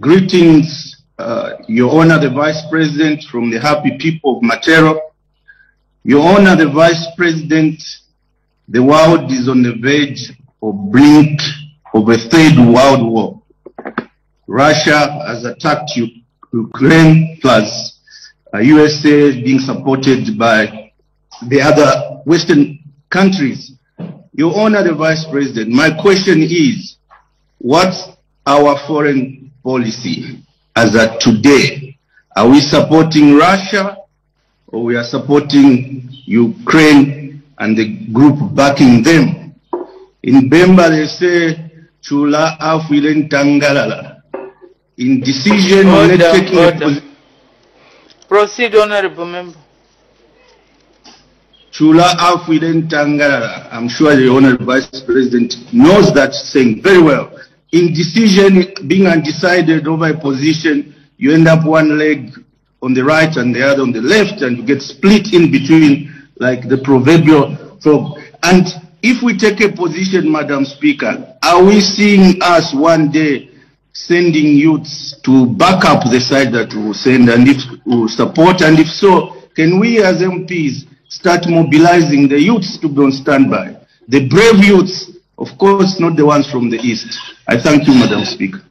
Greetings, uh, Your Honor the Vice President from the happy people of Matero. Your Honor the Vice President, the world is on the verge of brink of a third world war. Russia has attacked Ukraine plus uh, USA being supported by the other Western countries. Your Honor the Vice President, my question is, what's our foreign policy as of today? Are we supporting Russia or we are supporting Ukraine and the group backing them? In Bemba they say, Chula Afilen Tangalala. In decision, Order, taking a order. Proceed, Honorable Member. Chula Afwiden Tangara, I'm sure the Honorable Vice President knows that saying very well. In decision being undecided over a position, you end up one leg on the right and the other on the left, and you get split in between like the proverbial frog. And if we take a position, Madam Speaker, are we seeing us one day sending youths to back up the side that we will send and if we will support? And if so, can we as MPs start mobilizing the youths to be on standby? The brave youths, of course, not the ones from the east. I thank you, Madam Speaker.